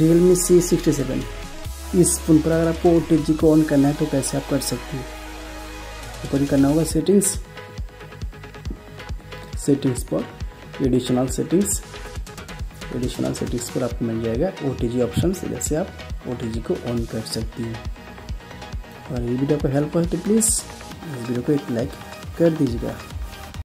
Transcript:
Real me C sixty seven इस phone पर अगर आपको ओ को ऑन करना है तो कैसे आप कर सकते हैं? ऊपर ही करना होगा सेटिंग्स सेटिंग्स पर एडिशनल सेटिंग्स एडिशनल सेटिंग्स पर आपको मिल जाएगा ओ टी जी ऑप्शन जैसे आप ओ टी जी को ऑन कर सकती हैं। और ये वीडियो को हेल्प हो तो प्लीज़ इस वीडियो को एक लाइक कर दीजिएगा।